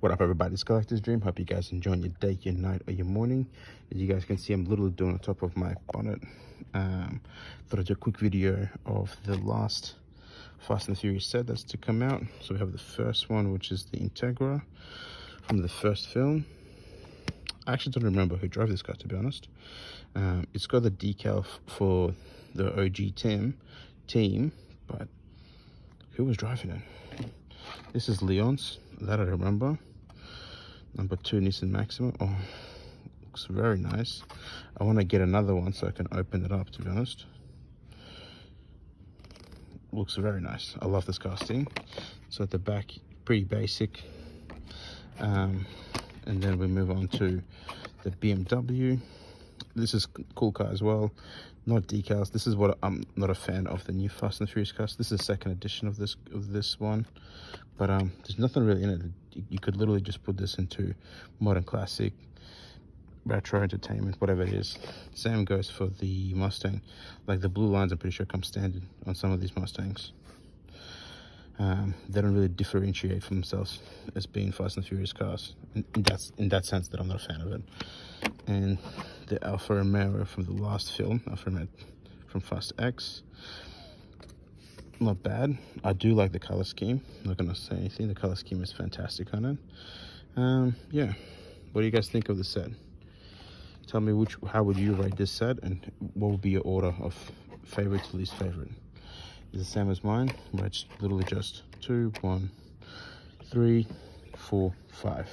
What up everybody, it's Collector's Dream. Hope you guys enjoying your day, your night, or your morning. As you guys can see, I'm literally doing on top of my bonnet. Um, thought I'd do a quick video of the last Fast and the Furious set that's to come out. So we have the first one, which is the Integra from the first film. I actually don't remember who drove this car, to be honest. Um, it's got the decal for the OG team, team, but who was driving it? This is Leon's, that I remember number two Nissan Maxima. Oh, looks very nice. I want to get another one so I can open it up, to be honest. Looks very nice. I love this casting. So at the back, pretty basic. Um, and then we move on to the BMW. This is cool car as well. Not decals. This is what I'm not a fan of the new Fast and the Furious cars. This is the second edition of this of this one, but um, there's nothing really in it you could literally just put this into modern classic retro entertainment whatever it is same goes for the mustang like the blue lines i'm pretty sure come standard on some of these mustangs um, they don't really differentiate from themselves as being fast and furious cars in, in that in that sense that i'm not a fan of it and the alfa romeo from the last film alfa romeo from fast x not bad. I do like the color scheme. I'm Not gonna say anything. The color scheme is fantastic on it. Um, yeah. What do you guys think of the set? Tell me which, how would you rate this set, and what would be your order of favorite to least favorite? Is the same as mine, where it's literally just two, one, three, four, five.